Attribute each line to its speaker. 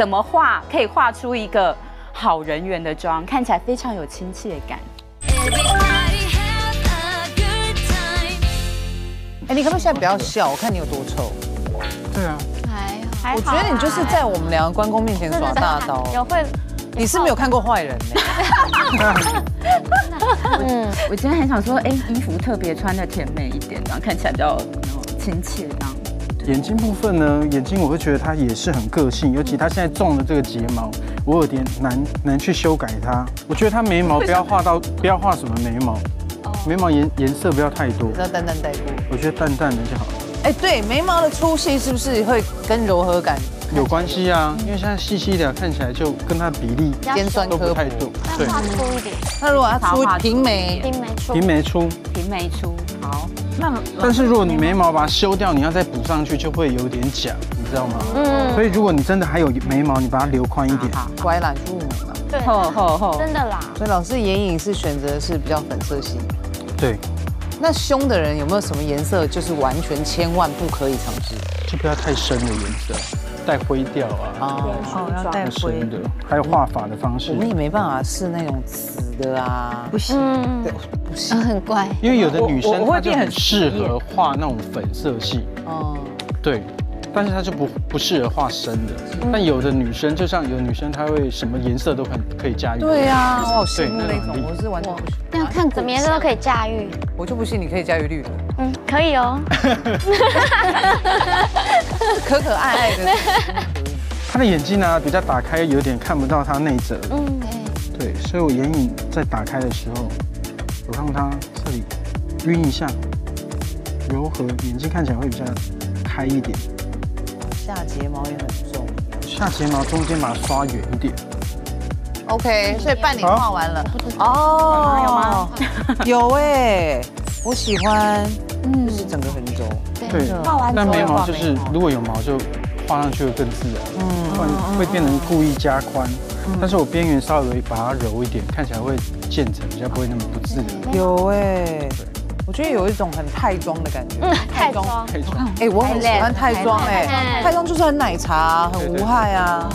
Speaker 1: 怎么画可以画出一个好人缘的妆，看起来非常有亲切感。
Speaker 2: 哎，你可不可以现在不要笑？我看你有多丑。
Speaker 3: 对啊，
Speaker 4: 还好，
Speaker 2: 我觉得你就是在我们两个关公面前耍大刀。
Speaker 4: 有会，
Speaker 2: 你是没有看过坏人呢。
Speaker 4: 嗯，
Speaker 1: 我今天很想说，哎，衣服特别穿的甜美一点，然后看起来比较亲切，这样。
Speaker 3: 眼睛部分呢，眼睛我会觉得它也是很个性，尤其它现在种的这个睫毛，我有点难难去修改它。我觉得它眉毛不要画到，不要画什么眉毛，眉毛颜颜色不要太多，
Speaker 2: 要淡淡带过。
Speaker 3: 我觉得淡淡的就好。
Speaker 2: 哎，对，眉毛的粗细是不是会跟柔和感？
Speaker 3: 有关系啊，因为现在细细的看起来就跟它的比例
Speaker 2: 尖酸
Speaker 3: 都不
Speaker 2: 刻薄。
Speaker 3: 太对。对，
Speaker 4: 粗一点，
Speaker 2: 那如果要粗平眉，
Speaker 4: 平眉粗
Speaker 3: 平眉粗，
Speaker 1: 平眉粗，好。那
Speaker 3: 但是如果你眉毛把它修掉，你要再补上去就会有点假，你知道吗？
Speaker 4: 嗯，
Speaker 3: 所以如果你真的还有眉毛，你把它留宽一点。
Speaker 1: 好
Speaker 2: 拐懒入门了。
Speaker 4: 对，
Speaker 1: 吼吼吼，
Speaker 4: 真的啦，
Speaker 2: 所以老师眼影是选择是比较粉色系。
Speaker 3: 对，
Speaker 2: 那凶的人有没有什么颜色就是完全千万不可以尝试？
Speaker 3: 就不要太深的颜色，带灰调啊，
Speaker 2: 哦，
Speaker 1: 哦，要带灰
Speaker 3: 深，的，还有画法的方式
Speaker 2: 我。们也没办法试那种紫的啊，
Speaker 1: 不行。
Speaker 4: 嗯
Speaker 2: 对，不行。
Speaker 4: 嗯，很怪，
Speaker 3: 因为有的女生她就
Speaker 1: 很
Speaker 3: 很适合画那种粉色系，
Speaker 2: 哦，
Speaker 3: 对，但是她就不不适合画深的。
Speaker 1: 嗯
Speaker 3: 但有的女生，就像有的女生，她会什么颜色都很可以驾驭。
Speaker 2: 对啊，我好羡慕那种我是完全不行。
Speaker 4: 要看怎么颜色都可以驾驭，
Speaker 2: 我就不信你可以驾驭绿的，
Speaker 4: 嗯，可以哦，
Speaker 2: 可可爱爱的。
Speaker 3: 她的眼睛呢比较打开，有点看不到她内侧。
Speaker 4: 嗯，
Speaker 3: 对，所以我眼影在打开的时候，我让它这里晕一下，柔和，眼睛看起来会比较开一点。
Speaker 2: 下睫毛也很重。
Speaker 3: 下睫毛中间把它刷圆一点。
Speaker 2: OK，所以半脸
Speaker 3: 好
Speaker 2: 画完了。哦，
Speaker 1: 有吗？
Speaker 2: 有哎，我喜欢，
Speaker 4: 嗯
Speaker 2: 就是整个横轴。
Speaker 3: 对，
Speaker 4: 画完
Speaker 3: 但眉毛就是如果有毛就画上去会更自然，
Speaker 2: 嗯，
Speaker 3: 不然会变成故意加宽。但是我边缘稍微把它揉一点，看起来会渐层，比较不会那么不自然。
Speaker 2: 有哎，我觉得有一种很泰妆的感觉。
Speaker 4: 嗯，太妆，
Speaker 3: 可以说
Speaker 2: 哎，我很喜欢泰妆哎，
Speaker 4: 嗯
Speaker 2: 泰妆就是很奶茶，很无害啊。